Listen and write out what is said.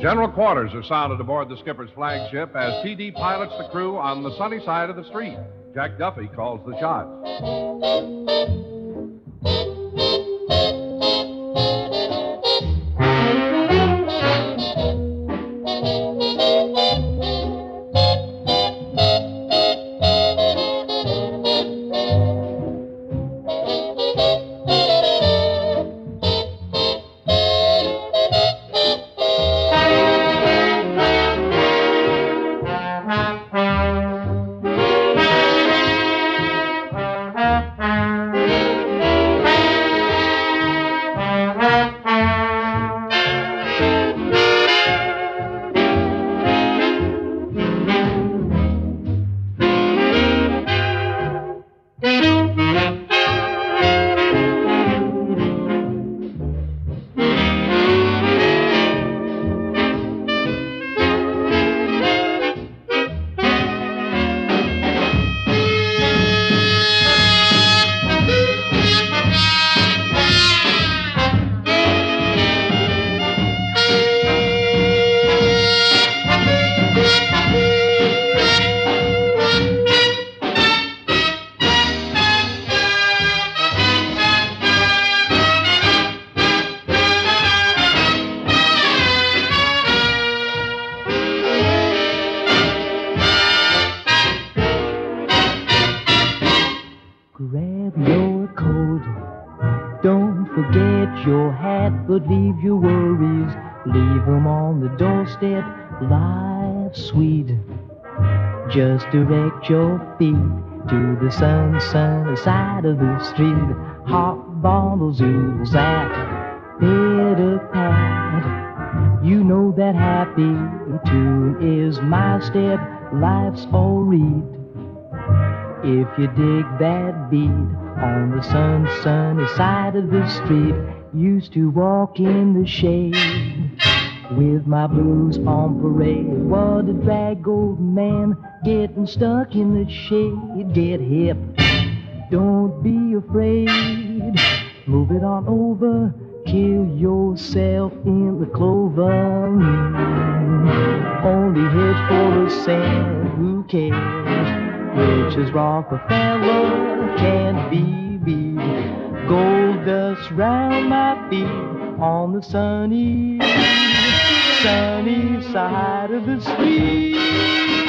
General quarters are sounded aboard the skipper's flagship as TD pilots the crew on the sunny side of the street. Jack Duffy calls the shots. Grab your coat. Don't forget your hat, but leave your worries. Leave 'em on the doorstep. Life's sweet. Just direct your feet to the sun, side of the street. Hot bottles oozles at pitter pat. You know that happy tune is my step. Life's all read. If you dig that beat on the sun, sunny side of the street, used to walk in the shade with my blues on parade. What a drag, old man, getting stuck in the shade. Get hip, don't be afraid. Move it on over, kill yourself in the clover. Only head for the sand, who cares? Riches Rockefeller can't be beat. Gold dust round my feet on the sunny, sunny side of the street.